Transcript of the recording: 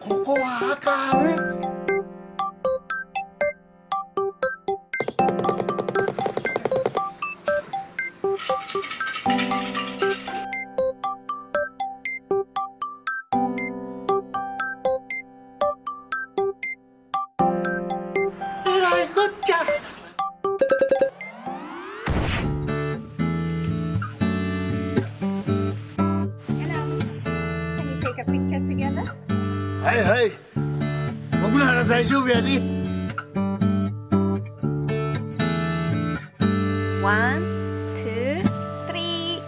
ここはあ赤ね。a picture together? Hey, hey. Magulana tayo, Betty. One, two, three.